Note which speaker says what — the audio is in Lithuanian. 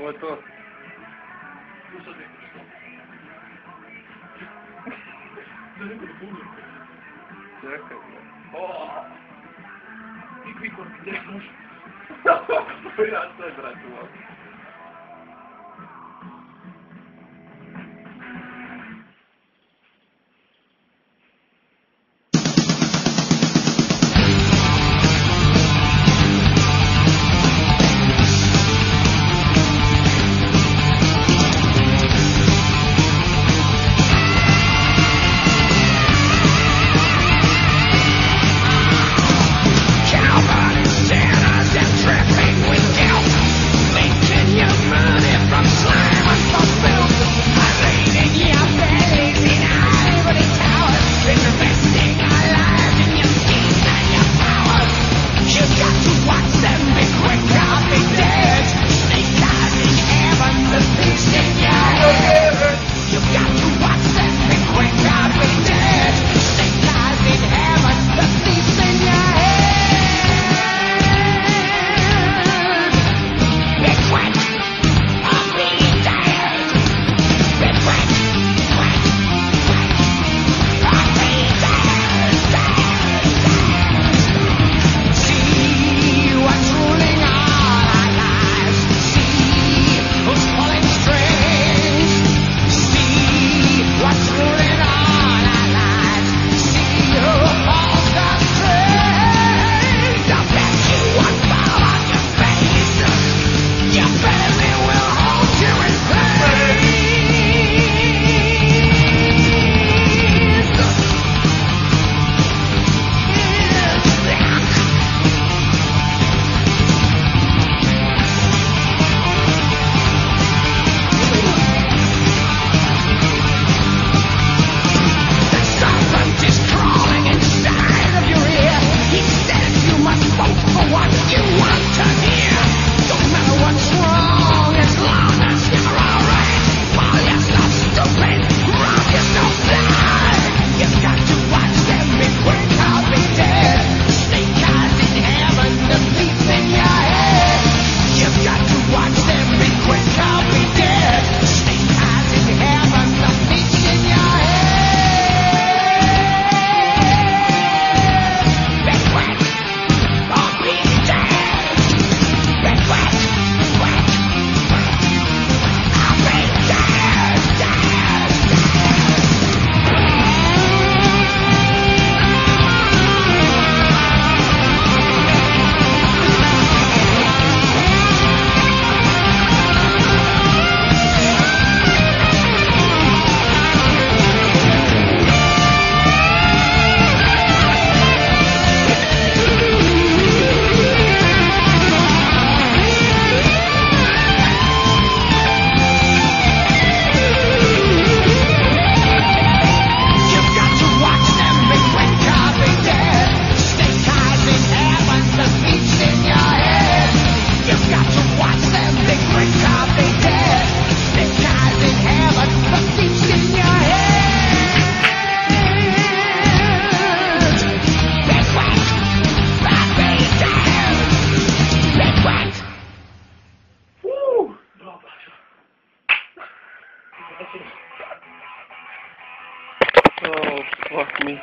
Speaker 1: To je to.
Speaker 2: Bude puno.
Speaker 1: Čekaj, bre.
Speaker 2: O! I kviko, gdje može?
Speaker 1: Pa ja sve, brate, ovo. for what you want to Oh, fuck me.